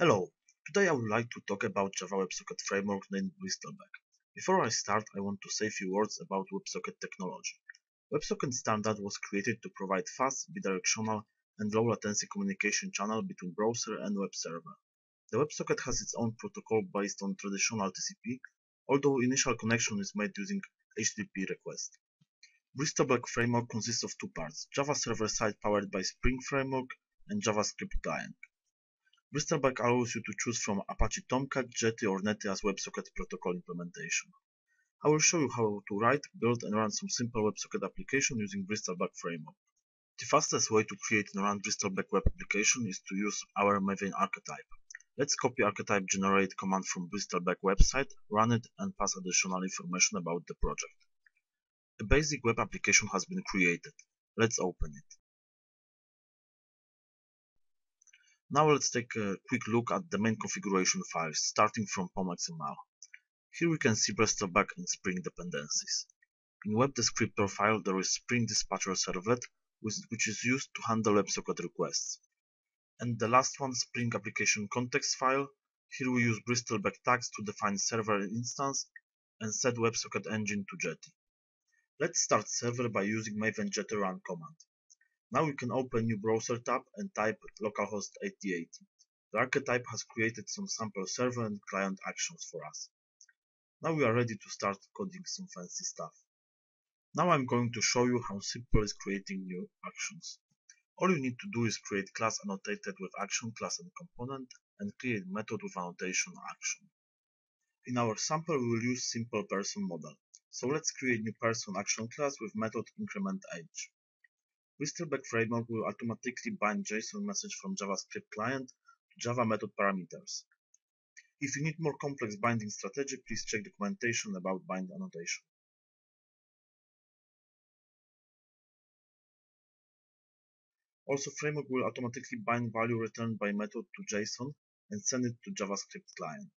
Hello, today I would like to talk about Java WebSocket framework named Bristleback. Before I start, I want to say a few words about WebSocket technology. WebSocket standard was created to provide fast, bidirectional, and low latency communication channel between browser and web server. The WebSocket has its own protocol based on traditional TCP, although initial connection is made using HTTP request. Bristleback framework consists of two parts, Java server-side powered by Spring Framework and JavaScript client. Bristleback allows you to choose from Apache Tomcat, Jetty or Netty as WebSocket protocol implementation. I will show you how to write, build and run some simple WebSocket application using Bristleback framework. The fastest way to create and run Bristleback web application is to use our Maven archetype. Let's copy archetype generate command from Bristleback website, run it and pass additional information about the project. A basic web application has been created. Let's open it. Now let's take a quick look at the main configuration files, starting from POM.xml. Here we can see Bristleback and Spring dependencies. In web descriptor file there is Spring Dispatcher Servlet, which is used to handle WebSocket requests. And the last one, Spring Application Context file. Here we use Bristleback tags to define server instance and set WebSocket engine to Jetty. Let's start server by using maven jetty run command. Now we can open new browser tab and type localhost 8080. The archetype has created some sample server and client actions for us. Now we are ready to start coding some fancy stuff. Now I'm going to show you how simple is creating new actions. All you need to do is create class annotated with action class and component and create method with annotation action. In our sample we will use simple person model. So let's create new person action class with method increment age. Bristleback framework will automatically bind JSON message from JavaScript client to Java method parameters. If you need more complex binding strategy, please check documentation about bind annotation. Also, framework will automatically bind value returned by method to JSON and send it to JavaScript client.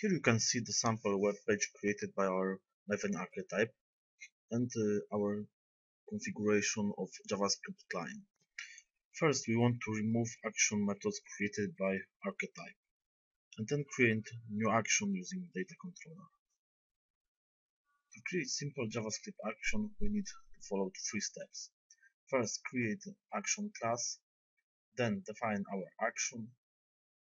Here you can see the sample web page created by our Maven archetype and uh, our configuration of JavaScript client. First, we want to remove action methods created by archetype and then create new action using data controller. To create simple JavaScript action, we need to follow three steps. First, create action class, then define our action,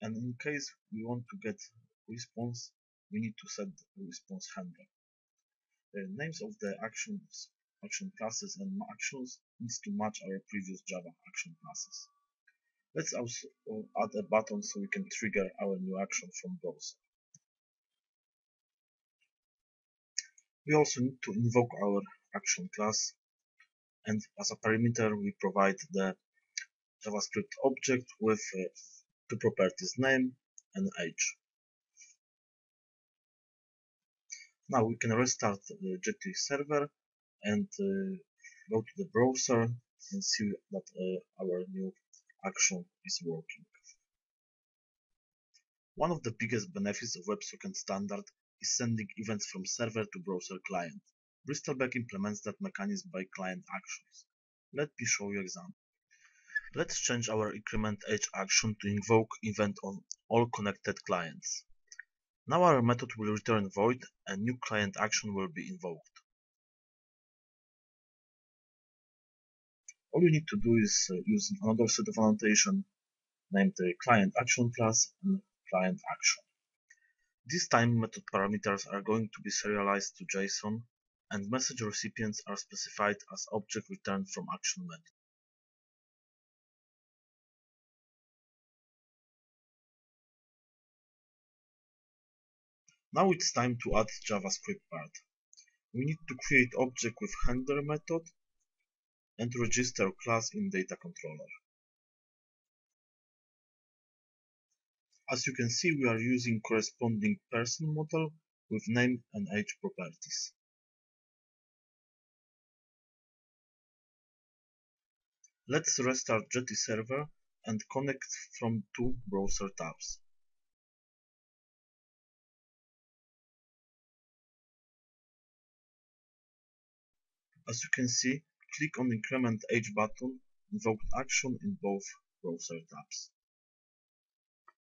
and in case we want to get response, we need to set the response handler. The names of the actions, action classes and actions needs to match our previous Java action classes. Let's also add a button so we can trigger our new action from browser. We also need to invoke our action class and as a parameter we provide the JavaScript object with uh, two properties name and age. Now we can restart the Jetty server and uh, go to the browser and see that uh, our new action is working. One of the biggest benefits of WebSocket standard is sending events from server to browser client. Bristleback implements that mechanism by client actions. Let me show you an example. Let's change our increment age action to invoke event on all connected clients. Now our method will return void and new client action will be invoked. All you need to do is uh, use another set of annotation named the client action class and client action. This time method parameters are going to be serialized to JSON and message recipients are specified as object returned from action method. Now it's time to add JavaScript part. We need to create object with handler method and register class in data controller. As you can see, we are using corresponding person model with name and age properties. Let's restart Jetty server and connect from two browser tabs. As you can see, click on increment age button invoked action in both browser tabs.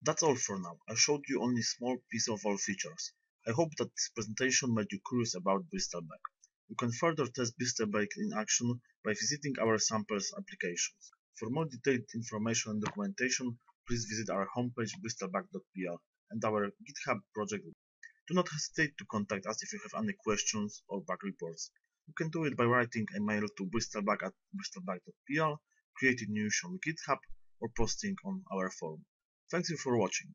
That's all for now. I showed you only small piece of all features. I hope that this presentation made you curious about Bristleback. You can further test Bristleback in action by visiting our samples applications. For more detailed information and documentation, please visit our homepage bristleback.pl and our GitHub project. Do not hesitate to contact us if you have any questions or bug reports. You can do it by writing a mail to bristleback at bristleback.pl, creating news on GitHub, or posting on our forum. Thanks you for watching.